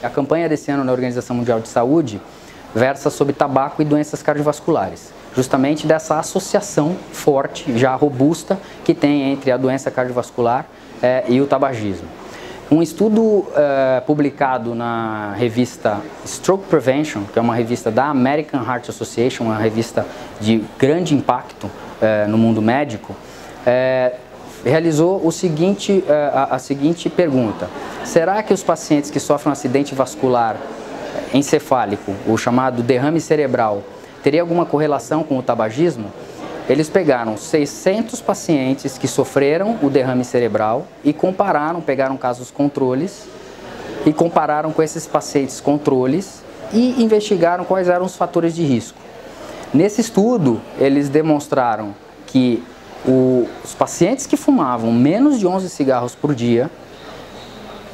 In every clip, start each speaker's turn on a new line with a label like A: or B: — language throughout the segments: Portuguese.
A: A campanha desse ano na Organização Mundial de Saúde versa sobre tabaco e doenças cardiovasculares, justamente dessa associação forte, já robusta, que tem entre a doença cardiovascular é, e o tabagismo. Um estudo é, publicado na revista Stroke Prevention, que é uma revista da American Heart Association, uma revista de grande impacto é, no mundo médico, realizou o seguinte, a, a seguinte pergunta: será que os pacientes que sofrem um acidente vascular encefálico, o chamado derrame cerebral, teria alguma correlação com o tabagismo? Eles pegaram 600 pacientes que sofreram o derrame cerebral e compararam, pegaram casos controles e compararam com esses pacientes controles e investigaram quais eram os fatores de risco. Nesse estudo, eles demonstraram que os pacientes que fumavam menos de 11 cigarros por dia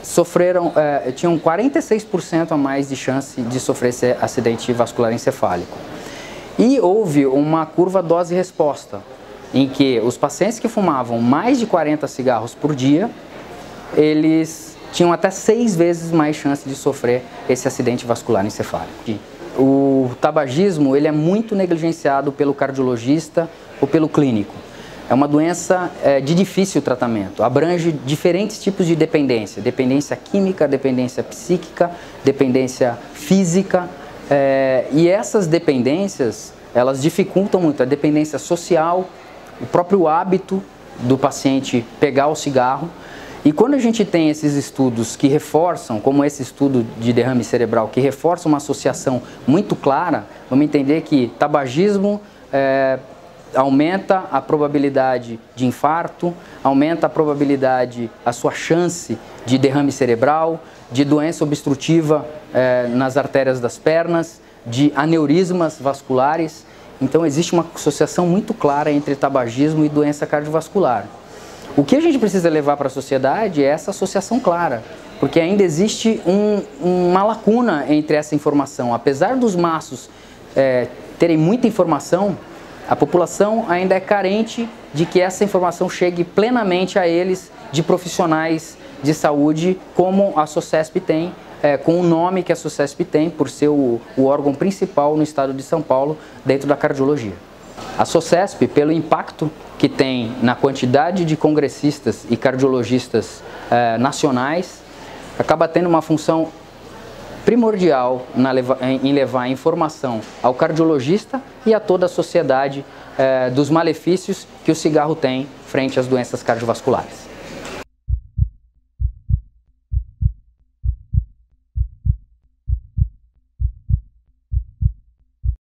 A: sofreram, é, tinham 46% a mais de chance de sofrer esse acidente vascular encefálico. E houve uma curva dose-resposta, em que os pacientes que fumavam mais de 40 cigarros por dia, eles tinham até seis vezes mais chance de sofrer esse acidente vascular encefálico. O tabagismo ele é muito negligenciado pelo cardiologista ou pelo clínico. É uma doença é, de difícil tratamento, abrange diferentes tipos de dependência: dependência química, dependência psíquica, dependência física. É, e essas dependências elas dificultam muito a dependência social, o próprio hábito do paciente pegar o cigarro. E quando a gente tem esses estudos que reforçam, como esse estudo de derrame cerebral, que reforça uma associação muito clara, vamos entender que tabagismo é, aumenta a probabilidade de infarto, aumenta a probabilidade, a sua chance de derrame cerebral, de doença obstrutiva eh, nas artérias das pernas, de aneurismas vasculares. Então existe uma associação muito clara entre tabagismo e doença cardiovascular. O que a gente precisa levar para a sociedade é essa associação clara, porque ainda existe um, uma lacuna entre essa informação. Apesar dos maços eh, terem muita informação, a população ainda é carente de que essa informação chegue plenamente a eles de profissionais de saúde, como a SOCESP tem, é, com o nome que a SOCESP tem, por ser o, o órgão principal no estado de São Paulo dentro da cardiologia. A SOCESP, pelo impacto que tem na quantidade de congressistas e cardiologistas é, nacionais, acaba tendo uma função primordial em levar informação ao cardiologista e a toda a sociedade eh, dos malefícios que o cigarro tem frente às doenças cardiovasculares.